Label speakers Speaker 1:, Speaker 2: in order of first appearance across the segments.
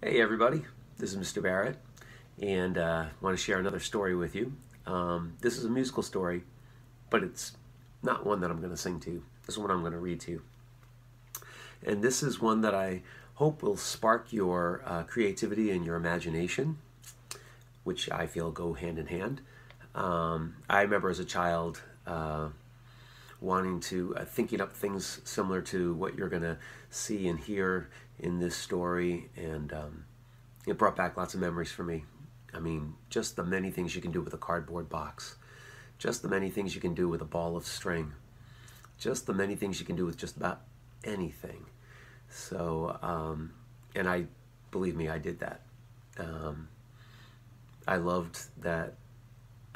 Speaker 1: Hey everybody, this is Mr. Barrett, and uh, want to share another story with you. Um, this is a musical story, but it's not one that I'm going to sing to. This is one I'm going to read to you. And this is one that I hope will spark your uh, creativity and your imagination, which I feel go hand in hand. Um, I remember as a child uh, wanting to, uh, thinking up things similar to what you're going to see and hear in this story, and um, it brought back lots of memories for me. I mean, just the many things you can do with a cardboard box, just the many things you can do with a ball of string, just the many things you can do with just about anything. So, um, and I, believe me, I did that. Um, I loved that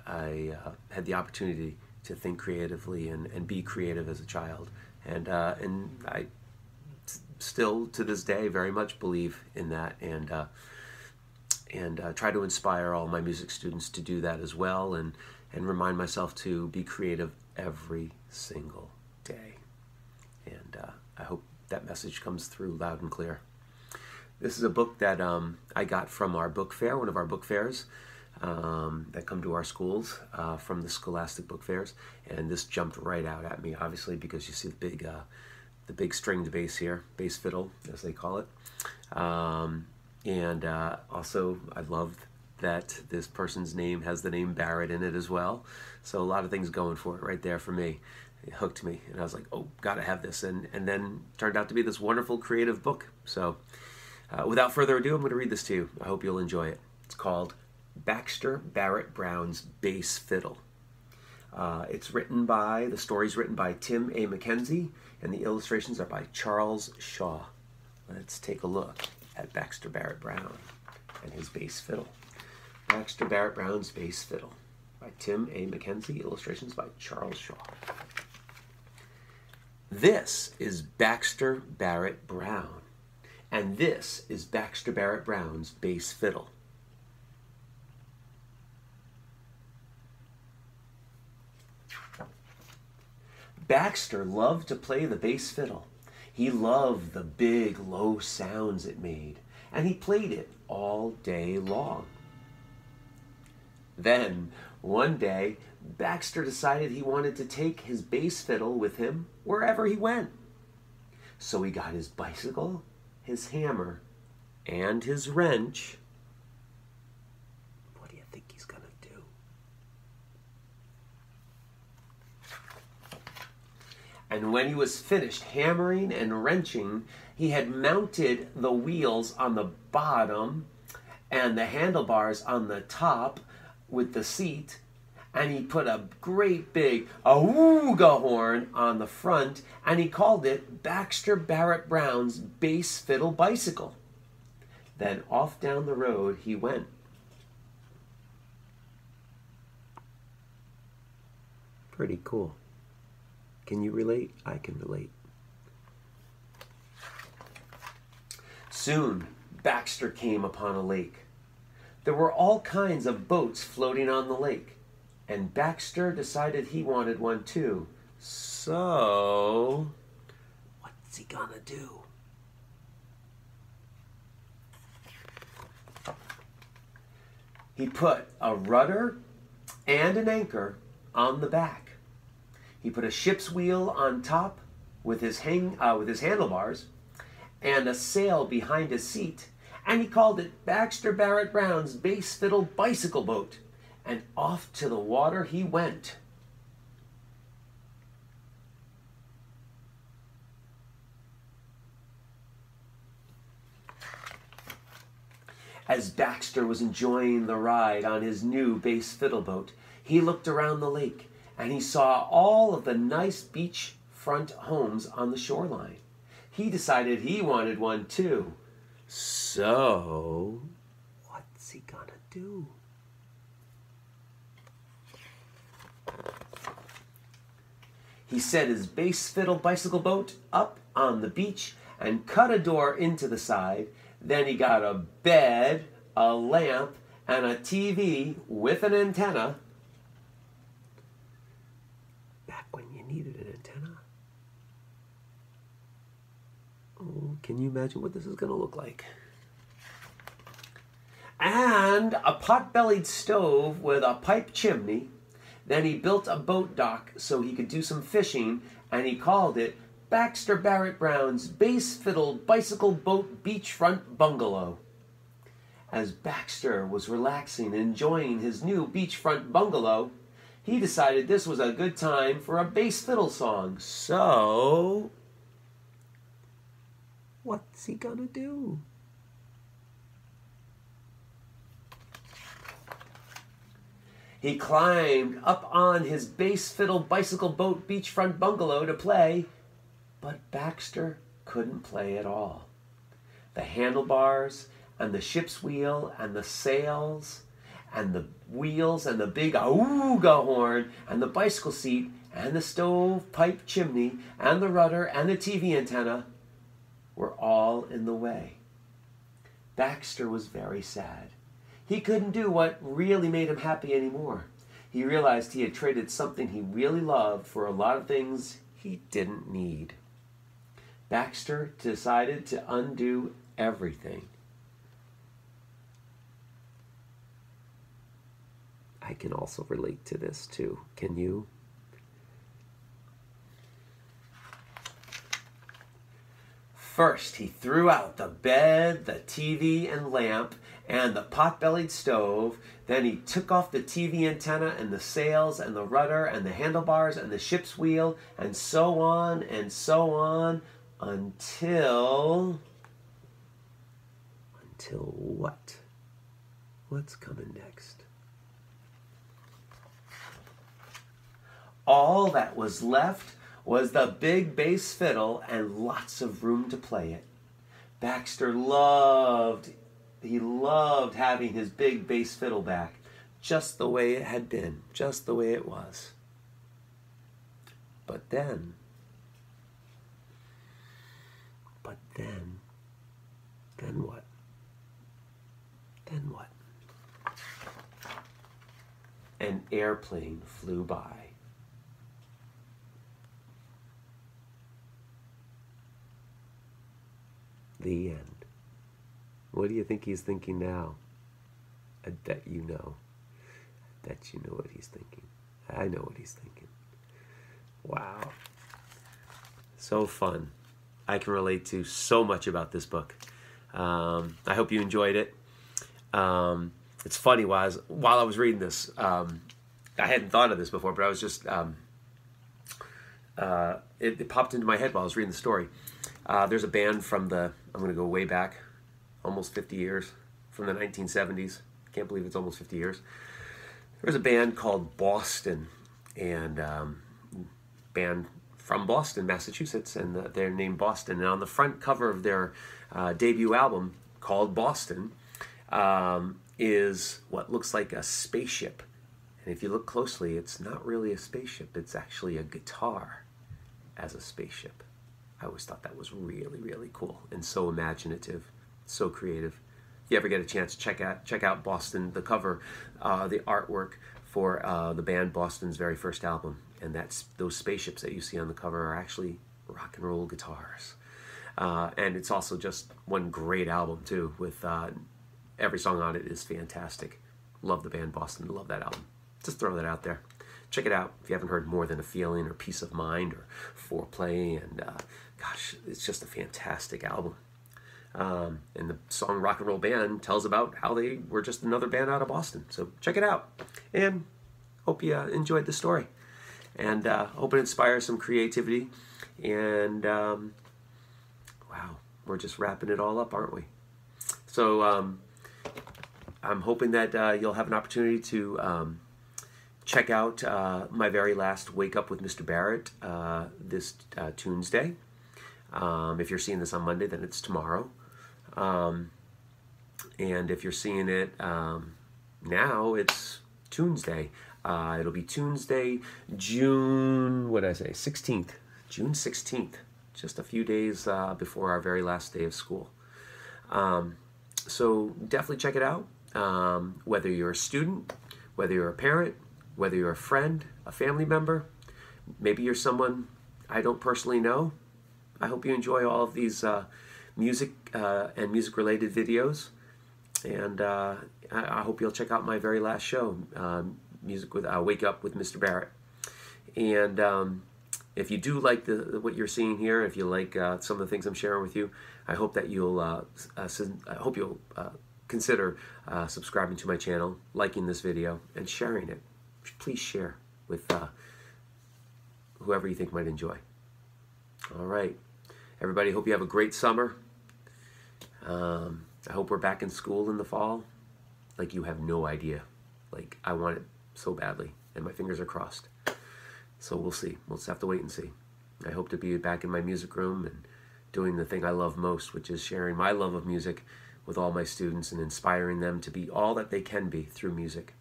Speaker 1: I uh, had the opportunity to think creatively and, and be creative as a child. And, uh, and I still to this day very much believe in that and uh, and uh, try to inspire all my music students to do that as well and and remind myself to be creative every single day. And uh, I hope that message comes through loud and clear. This is a book that um, I got from our book fair one of our book fairs um, that come to our schools uh, from the scholastic book fairs and this jumped right out at me obviously because you see the big uh, the big stringed bass here, bass fiddle, as they call it. Um, and uh, also, I love that this person's name has the name Barrett in it as well. So a lot of things going for it right there for me. It hooked me, and I was like, "Oh, gotta have this!" And and then turned out to be this wonderful creative book. So, uh, without further ado, I'm going to read this to you. I hope you'll enjoy it. It's called Baxter Barrett Brown's Bass Fiddle. Uh, it's written by, the story's written by Tim A. McKenzie, and the illustrations are by Charles Shaw. Let's take a look at Baxter Barrett Brown and his bass fiddle. Baxter Barrett Brown's Bass Fiddle by Tim A. McKenzie, illustrations by Charles Shaw. This is Baxter Barrett Brown, and this is Baxter Barrett Brown's bass fiddle. Baxter loved to play the bass fiddle. He loved the big, low sounds it made, and he played it all day long. Then, one day, Baxter decided he wanted to take his bass fiddle with him wherever he went. So he got his bicycle, his hammer, and his wrench And when he was finished hammering and wrenching, he had mounted the wheels on the bottom and the handlebars on the top with the seat. And he put a great big awooga horn on the front and he called it Baxter Barrett Brown's Bass Fiddle Bicycle. Then off down the road he went. Pretty cool. Can you relate? I can relate. Soon, Baxter came upon a lake. There were all kinds of boats floating on the lake, and Baxter decided he wanted one too. So, what's he gonna do? He put a rudder and an anchor on the back. He put a ship's wheel on top with his hang uh, with his handlebars and a sail behind his seat, and he called it Baxter Barrett Brown's Bass Fiddle Bicycle Boat. And off to the water he went. As Baxter was enjoying the ride on his new bass fiddle boat, he looked around the lake and he saw all of the nice beachfront homes on the shoreline. He decided he wanted one too. So, what's he gonna do? He set his bass fiddle bicycle boat up on the beach and cut a door into the side. Then he got a bed, a lamp, and a TV with an antenna Can you imagine what this is going to look like? and a pot-bellied stove with a pipe chimney. Then he built a boat dock so he could do some fishing, and he called it Baxter Barrett Brown's Bass Fiddle Bicycle Boat Beachfront Bungalow. As Baxter was relaxing and enjoying his new beachfront bungalow, he decided this was a good time for a bass fiddle song. So, what's he gonna do? He climbed up on his bass fiddle bicycle boat beachfront bungalow to play, but Baxter couldn't play at all. The handlebars and the ship's wheel and the sails and the wheels and the big auga horn and the bicycle seat and the stove pipe chimney and the rudder and the TV antenna were all in the way. Baxter was very sad. He couldn't do what really made him happy anymore. He realized he had traded something he really loved for a lot of things he didn't need. Baxter decided to undo everything. I can also relate to this too. Can you? First, he threw out the bed, the TV and lamp, and the pot-bellied stove. Then he took off the TV antenna and the sails and the rudder and the handlebars and the ship's wheel and so on and so on until... Until what? What's coming next? All that was left was the big bass fiddle and lots of room to play it. Baxter loved, he loved having his big bass fiddle back, just the way it had been, just the way it was. But then, but then, then what? Then what? An airplane flew by. The end. What do you think he's thinking now? I bet you know. I bet you know what he's thinking. I know what he's thinking. Wow. So fun. I can relate to so much about this book. Um, I hope you enjoyed it. Um, it's funny while I was, while I was reading this, um, I hadn't thought of this before, but I was just um, uh, it, it, popped into my head while I was reading the story. Uh, there's a band from the I'm going to go way back, almost 50 years, from the 1970s. Can't believe it's almost 50 years. There was a band called Boston, and um, band from Boston, Massachusetts, and uh, they're named Boston. And on the front cover of their uh, debut album called Boston um, is what looks like a spaceship. And if you look closely, it's not really a spaceship, it's actually a guitar as a spaceship. I always thought that was really, really cool and so imaginative, so creative. If you ever get a chance, check out check out Boston, the cover, uh, the artwork for uh, the band Boston's very first album, and that's those spaceships that you see on the cover are actually rock and roll guitars. Uh, and it's also just one great album too, with uh, every song on it is fantastic. Love the band Boston, love that album. Just throw that out there. Check it out if you haven't heard More Than a Feeling or Peace of Mind or Foreplay and uh, gosh, it's just a fantastic album. Um, and the song Rock and Roll Band tells about how they were just another band out of Boston. So check it out. And hope you uh, enjoyed the story. And uh, hope it inspires some creativity. And um, wow, we're just wrapping it all up, aren't we? So um, I'm hoping that uh, you'll have an opportunity to um, check out uh, my very last Wake Up with Mr. Barrett uh, this uh, Tuesday. Um, if you're seeing this on Monday, then it's tomorrow. Um, and if you're seeing it um, now, it's Tuesday. Uh, it'll be Tuesday, June, what did I say, 16th. June 16th, just a few days uh, before our very last day of school. Um, so definitely check it out. Um, whether you're a student, whether you're a parent, whether you're a friend, a family member, maybe you're someone I don't personally know, I hope you enjoy all of these uh, music uh, and music related videos. and uh, I, hope you'll check out my very last show, um, Music with uh, Wake Up with Mr. Barrett. And um, if you do like the, what you're seeing here, if you like uh, some of the things I'm sharing with you, I hope that you'll uh, I hope you'll consider subscribing to my channel, liking this video, and sharing it. Please share with whoever you think might enjoy. All right, everybody. Hope you have a great summer. Um, I hope we're back in school in the fall. Like you have no idea. Like I want it so badly, and my fingers are crossed. So we'll see. We'll just have to wait and see. I hope to be back in my music room and doing the thing I love most, which is sharing my love of music with all my students and inspiring them to be all that they can be through music.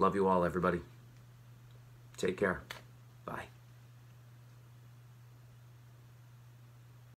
Speaker 1: Love you all, everybody. Take care. Bye.